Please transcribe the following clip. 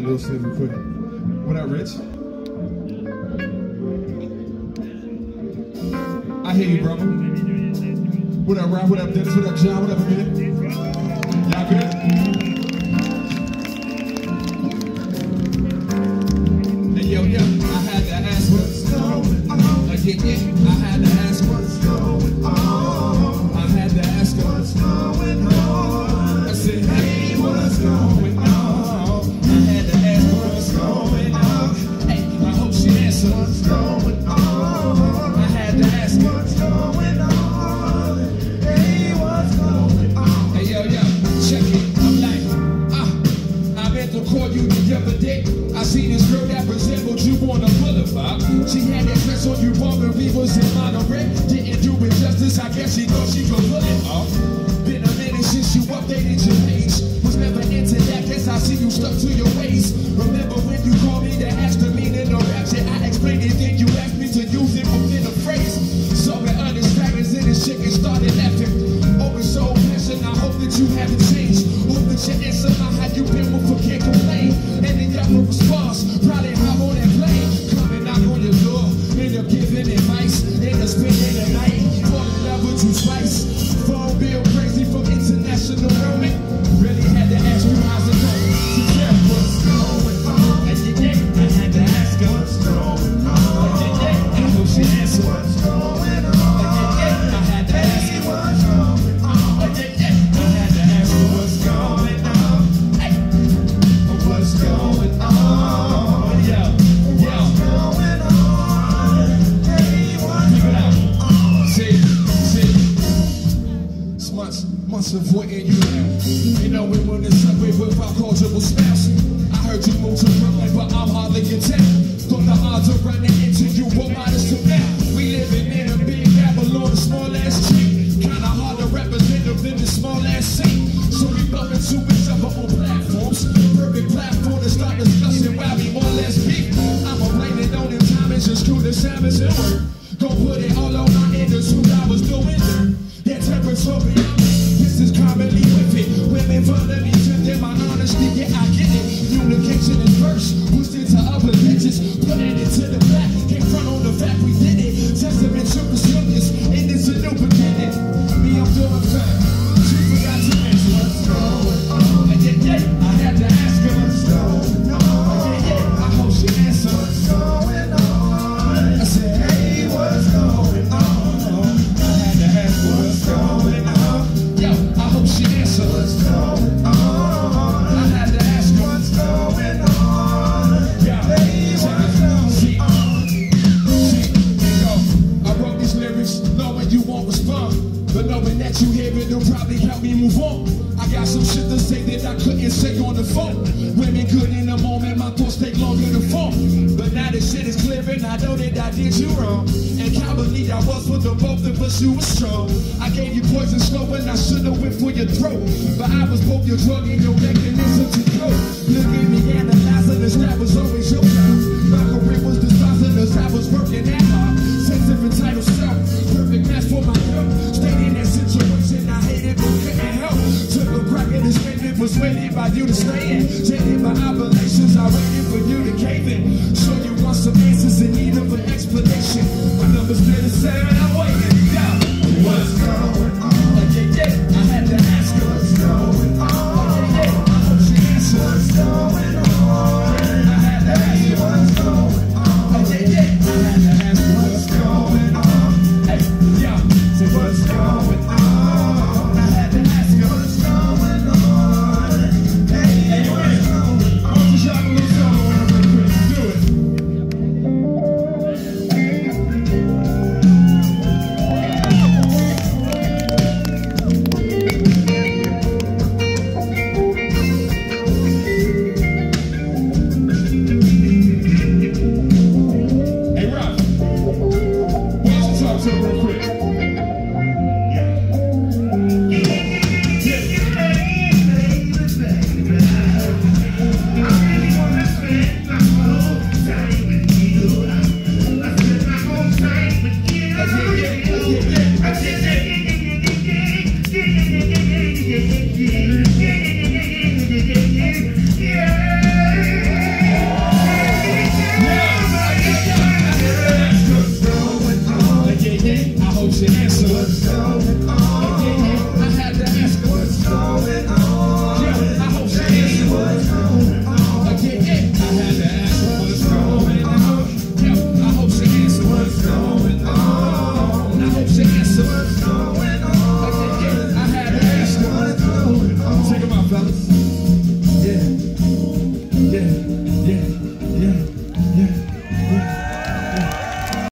get a little sleep real quick. What up, Rich? I hear you, brother. What up, Rob? What up, Dennis? What up, John? What up, Amanda? Y'all good? Hey, yo, yo, I had to ask what's going on. Again, I had to ask what's that you haven't changed. Hope that you answer my how you been but can't complain. Any other response, probably Must avoiding you now. You know it when it's up with our cultural will smash. I heard you move to Brooklyn, but I'm hardly in town. Thought the odds are running. you won't respond. But knowing that you hear it, it'll probably help me move on. I got some shit to say that I couldn't say on the phone. Women good in the moment, my thoughts take longer to form. But now the shit is clear and I know that I did you wrong. And can't believe I was with the both of us, you were strong. I gave you poison slow and I should've went for your throat. But I was both your drug and your mechanism. by you to stay in. Taken by operations, I'm waiting for you to cave in. Show you want some? man.